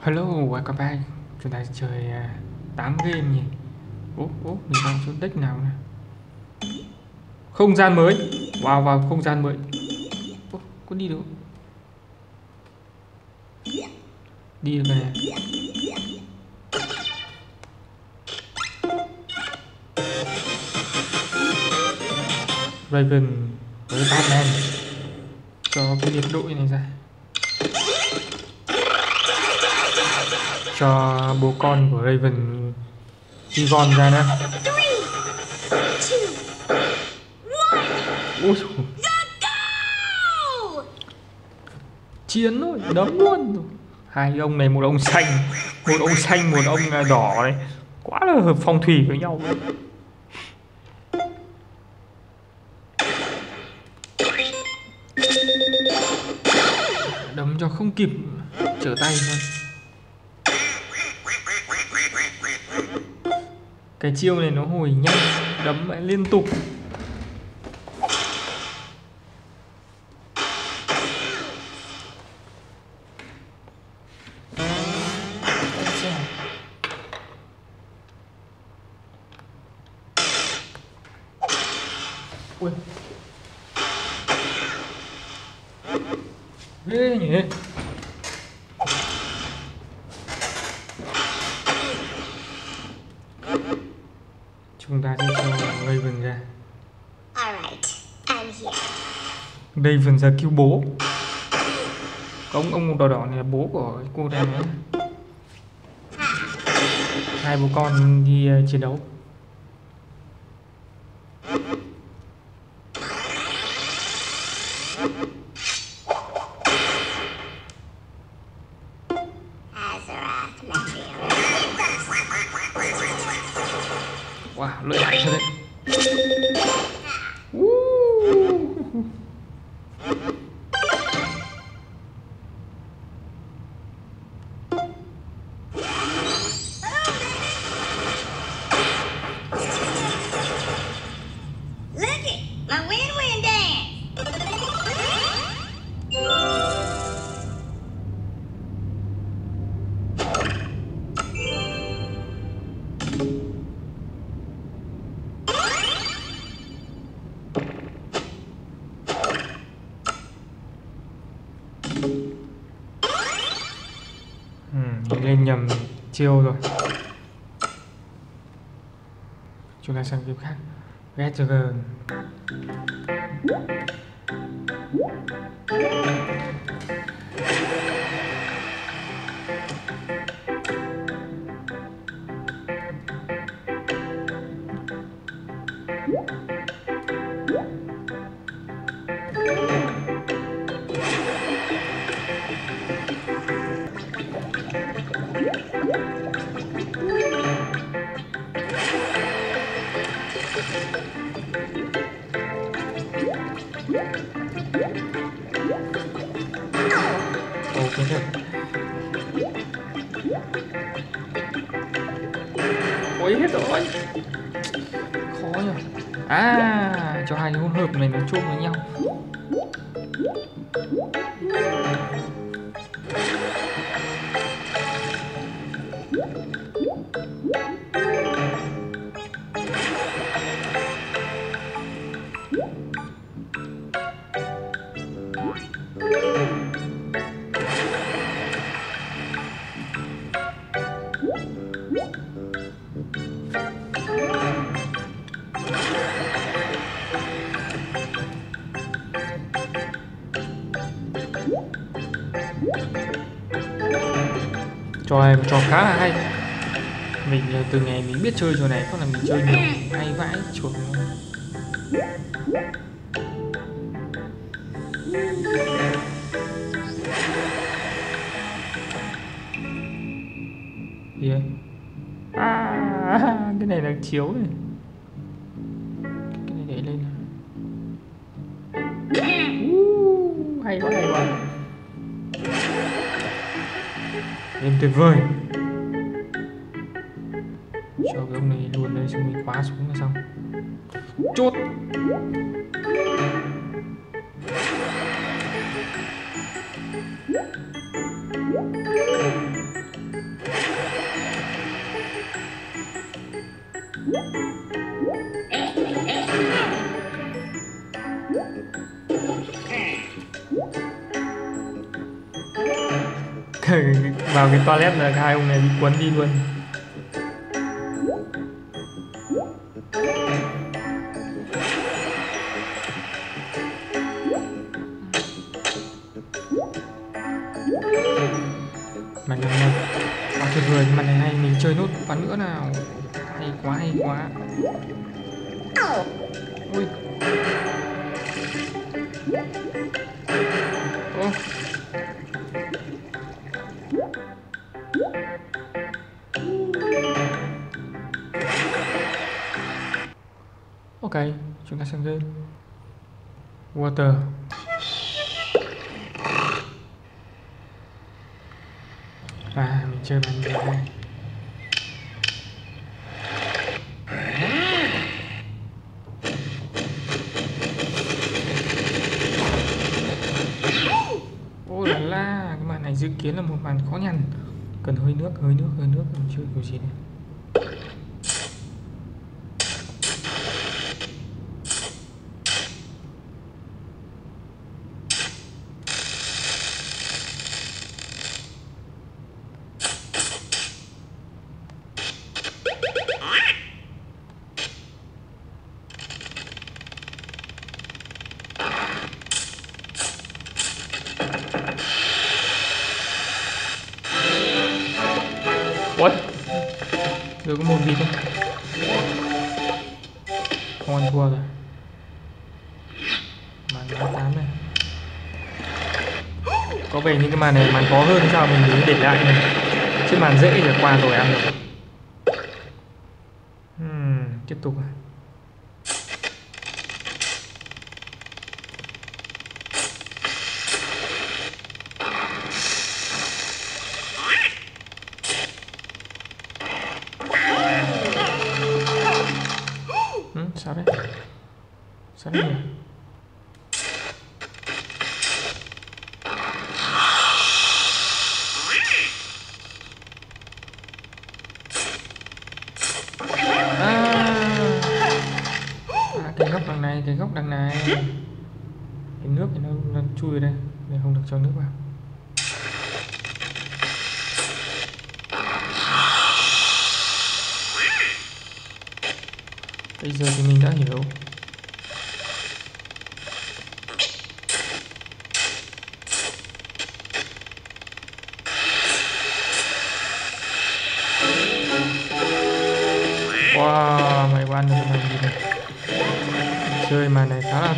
Hello, welcome back. Chúng ta chơi à, uh, 8 game nhỉ? úp úp mình đang chỗ deck nào nè? Không gian mới. Wow, vào không gian mới. Ô, có đi được. Đi được này. Raven với Batman cho cái biệt đội này ra cho bố con của Raven Igon ra dồi. chiến thôi đấm luôn hai ông này một ông xanh một ông xanh một ông à, đỏ này quá là hợp phong thủy với nhau đấm cho không kịp trở tay luôn cái chiêu này nó hồi nhanh đấm lại liên tục Ui. ghê nhỉ đây vườn ra cứu bố. Ông ông đỏ đỏ này là bố của cô đang hai bố con đi uh, chiến đấu. Azarath Ừ, mình lên nhầm chiêu rồi. Chúng ta sang game khác. Red Dragon hết rồi. Khó nhỉ À, cho hai cái hỗn hợp này nó chung với nhau. Khá là hay. Mình ờ, từ ngày mình biết chơi trò này có là mình chơi nhiều hay vãi chuột ấy? à, cái này là chiếu này cái này để lên. Uh, hay quá hay quá. Em tuyệt vời chút. Vào cái toilet là hai ông này bị quấn đi luôn. Ok chúng ta sang game water. Và mình chơi bàn nhạc này. Ô là la, cái màn này dự kiến là một màn khó nhằn. Cần hơi nước hơi nước hơi nước chưa chơi kiểu gì đây Được có một vịt thôi Không ăn thua rồi. Màn ba tám này. Có vẻ những cái màn này màn khó hơn sao mình mới để lại này. Chứ màn dễ thì qua rồi ăn được. hmm, Tiếp tục này góc đằng này, cái góc đằng này. Cái nước thì nó, nó chui vào đây để không được cho nước vào. Bây giờ thì mình đã hiểu.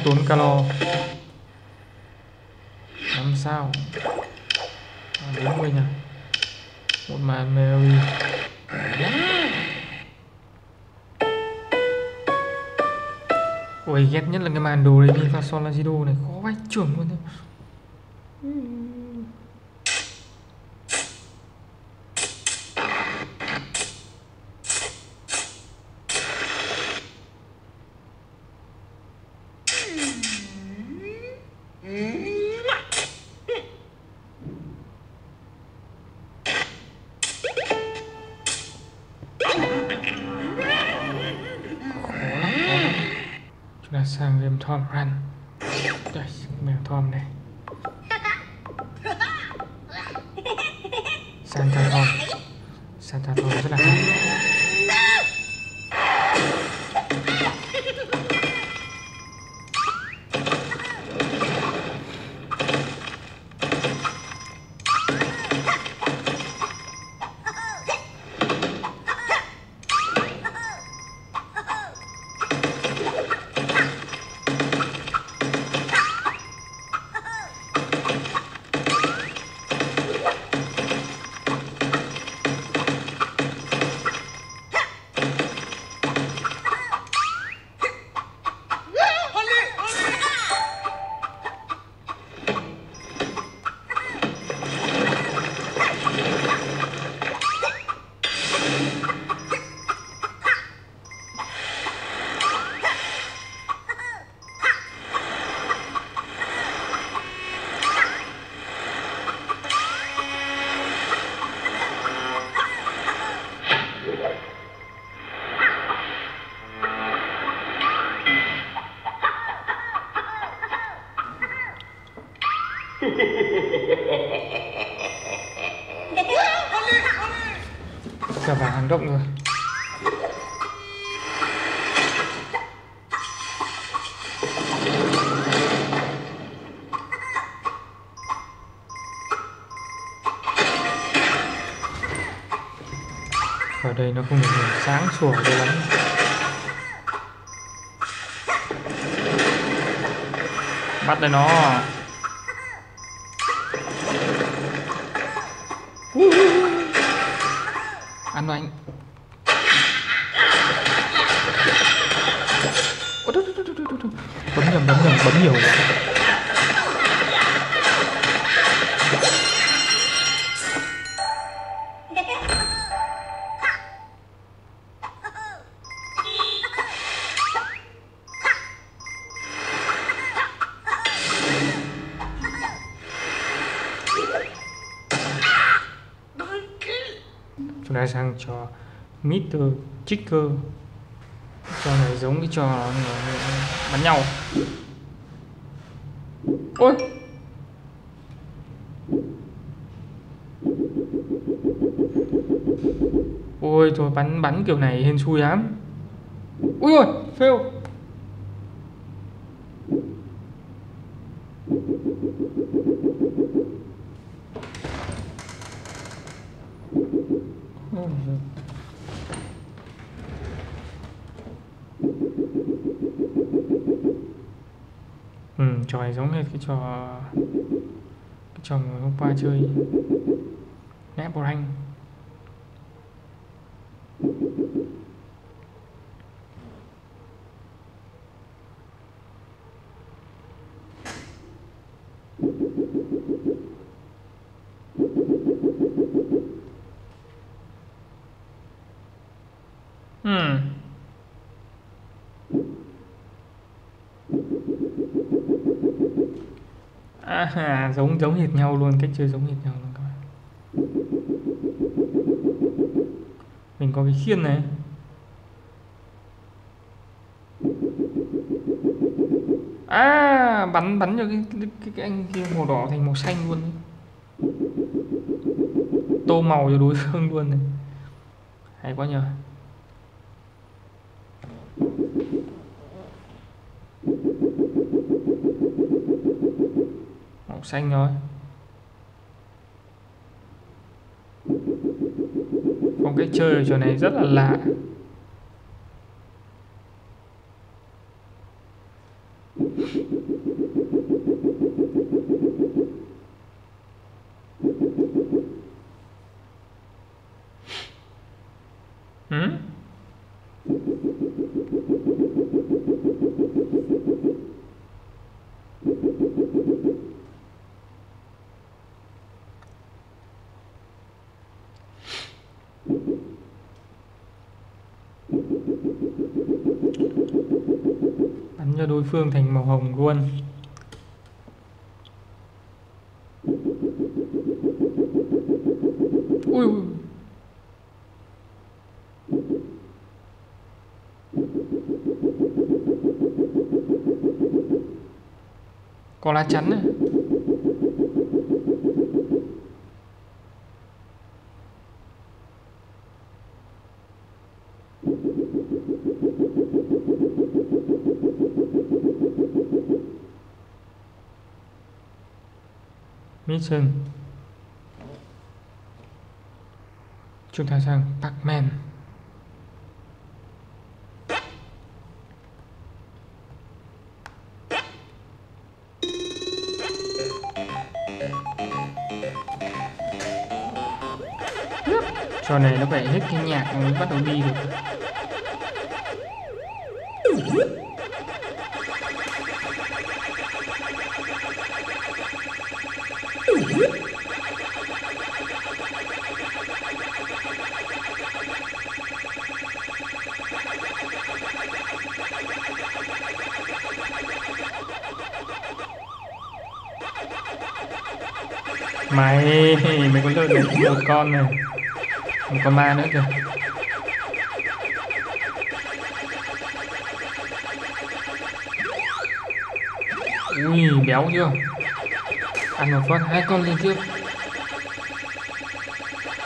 Tốn calo. Năm sao? À, 40 nha Một màn Mary Ôi ghét nhất là cái màn đồ đấy đi pha son la này. Khó vách trưởng luôn thôi. Ừ. sang game Tom Run Đây, mèo Tom này Santa Tom Santa Tom rất là hay cả vào hành động rồi ở đây nó không được sáng sủa cho lắm. Bắt đây nó. Ăn vào anh bấm nhầm bấm nhầm bấm nhiều quá trò cho Mr. Chicker trò này giống cái trò bắn nhau ôi ôi, thôi, bắn bắn kiểu này hên xui lắm ui, ôi, fail Thank you. Ừ, trò này giống hết cái trò cái trò mà hôm qua chơi nép bột Hmm. À, giống giống hệt nhau luôn, cách chơi giống hệt nhau luôn các bạn. Mình có cái khiên này. À, bắn bắn cho cái cái, cái anh kia màu đỏ thành màu xanh luôn. ấy. Tô màu cho đối phương luôn này. Hay quá nhờ màu xanh thôi. phong cách chơi ở chỗ này rất là lạ ừ? bắn cho đối phương thành màu hồng luôn ui, ui. có lá chắn này mission chúng ta sang Pac-Man trò này nó phải hết cái nhạc mới bắt đầu đi được. Mày mày có được một con này. Một con ma nữa kìa. Ui, béo chưa? Ăn một phát hai con liên tiếp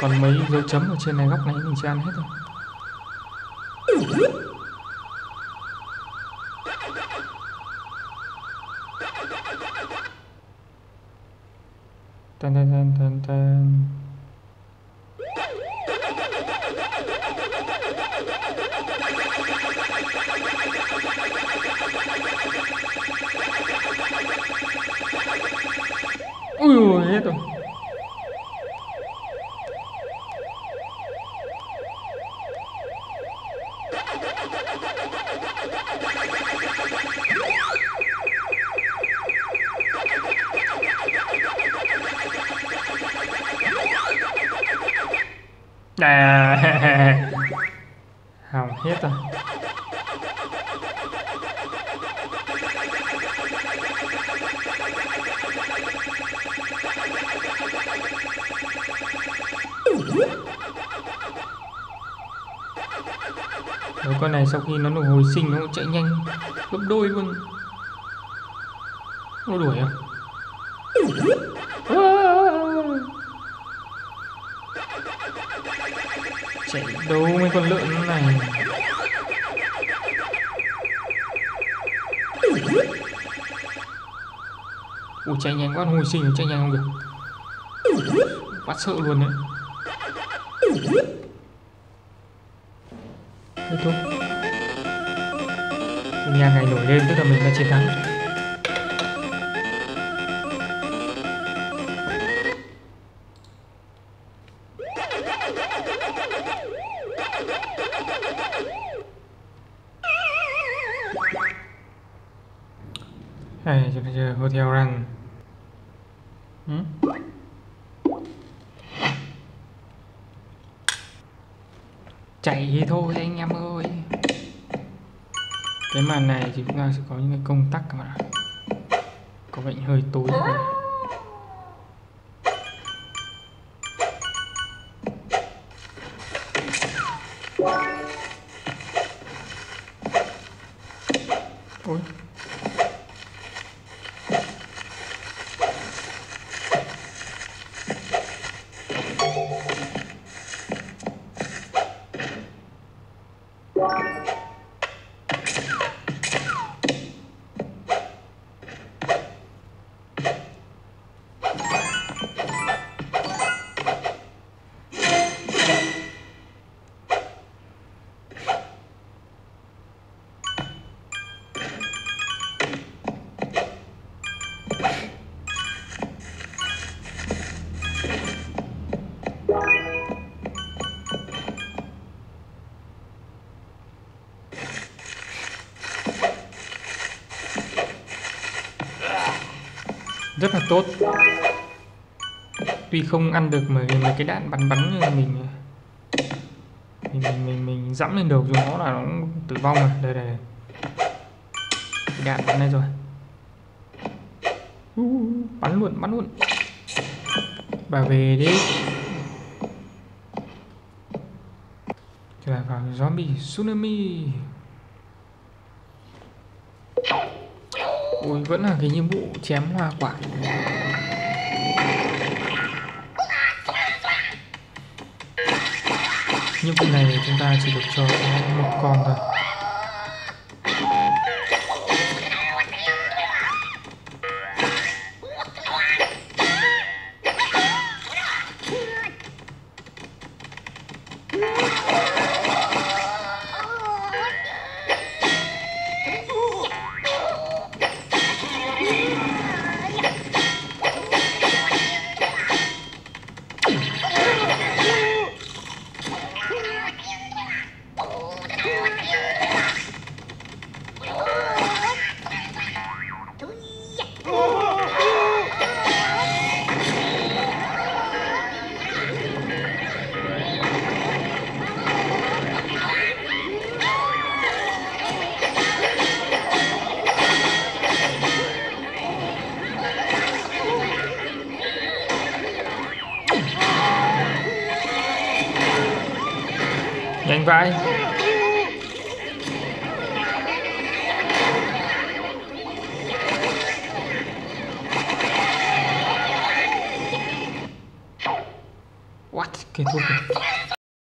còn mấy dấu chấm ở trên này, góc này mình chưa ăn hết rồi. Chà hỏng hết rồi. Rồi con này sau khi nó được hồi sinh nó chạy nhanh, gấp đôi luôn. Chạy đâu mấy con lợn này? Ủa, chạy nhanh quá, hồi sinh chạy nhanh không được. Quá sợ luôn đấy. Thế thôi. Nhà ngày nổi lên, tức là mình đã chiến thắng. Chơi Hotel Run ừ? Chạy thôi anh em ơi Cái màn này thì chúng ta sẽ có những cái công tắc các bạn ạ Có vẻ hơi tối rồi. Rất là tốt. Tuy không ăn được mấy, mấy cái đạn bắn bắn như là mình mình mình mình, mình dẫm lên đầu chúng nó là nó tử vong rồi. Đây đây, đây. Cái đạn bắn đây rồi. Bắn luôn bắn luôn. Bà về đi. Trở lại vào zombie tsunami. Ui vẫn là cái nhiệm vụ chém hoa quả. Nhiệm vụ này chúng ta chỉ được cho một con thôi.